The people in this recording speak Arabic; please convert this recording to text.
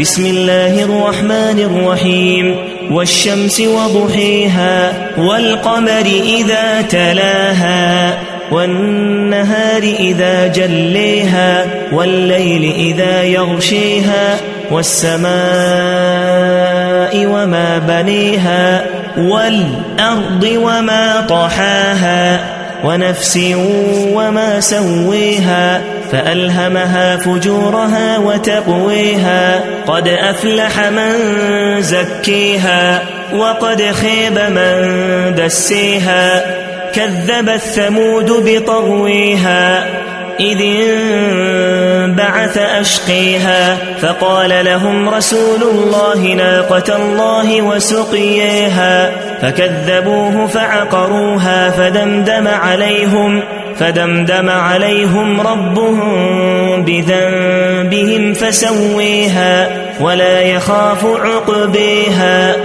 بسم الله الرحمن الرحيم. والشمس وضحيها والقمر إذا تلاها والنهار إذا جليها والليل إذا يغشيها والسماء وما بنيها والأرض وما طحاها. ونفس وما سويها فألهمها فجورها وتقويها قد أفلح من زكيها وقد خيب من دسيها كذب الثمود بطغويها إذ انبعث أشقيها فقال لهم رسول الله ناقة الله وسقيها فكذبوه فعقروها فدمدم عليهم فدمدم عليهم ربهم بذنبهم فسويها ولا يخاف عقبيها.